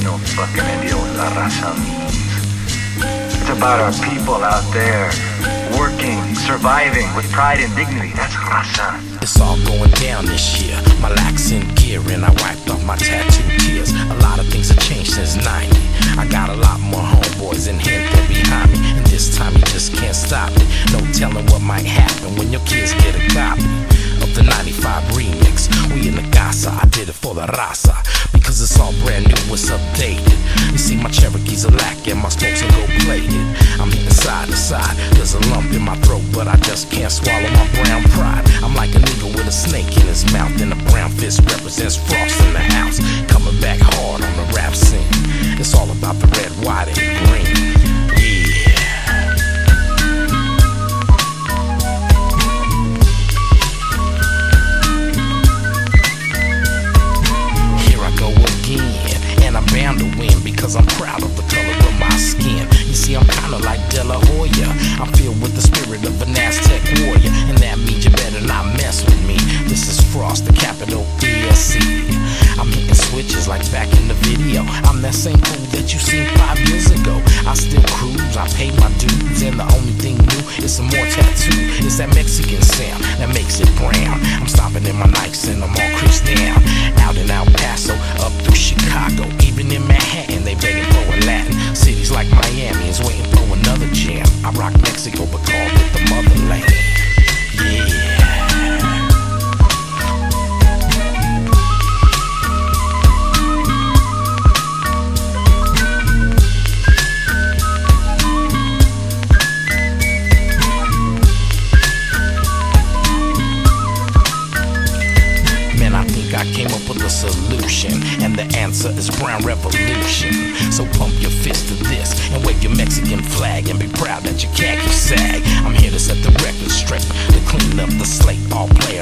no fucking idea what La Raza means. It's about our people out there, working, surviving with pride and dignity. That's Raza. It's all going down this year. My lax in gear and I wiped off my tattoo tears. A lot of things have changed since 90. I got a lot more homeboys in here than behind me. And this time you just can't stop it. No telling what might happen when your kids get a copy of the 95 remix. We in the Gaza, I did it for the Raza. It's all brand new, it's updated. You see, my Cherokees are lacking, my smokes are gold plated. I'm hitting side to side, there's a lump in my throat, but I just can't swallow my brown pride. I'm like an eagle with a snake in his mouth, and a brown fist represents frost Capital ESC. I'm hitting switches like back in the video. I'm that same fool that you seen five years ago. I still cruise, I pay my dues, and the only thing new is some more tattoo. It's that Mexican sound that makes it brown. I'm stomping in my Nikes and I'm all creased down. Out in El Paso, up through Chicago, even in Manhattan, they begging for a Latin. Cities like Miami is waiting for another jam. I rock Mexico, but solution, and the answer is brown revolution. So pump your fist to this and wave your Mexican flag and be proud that your khaki sag. I'm here to set the record straight, to clean up the slate. All player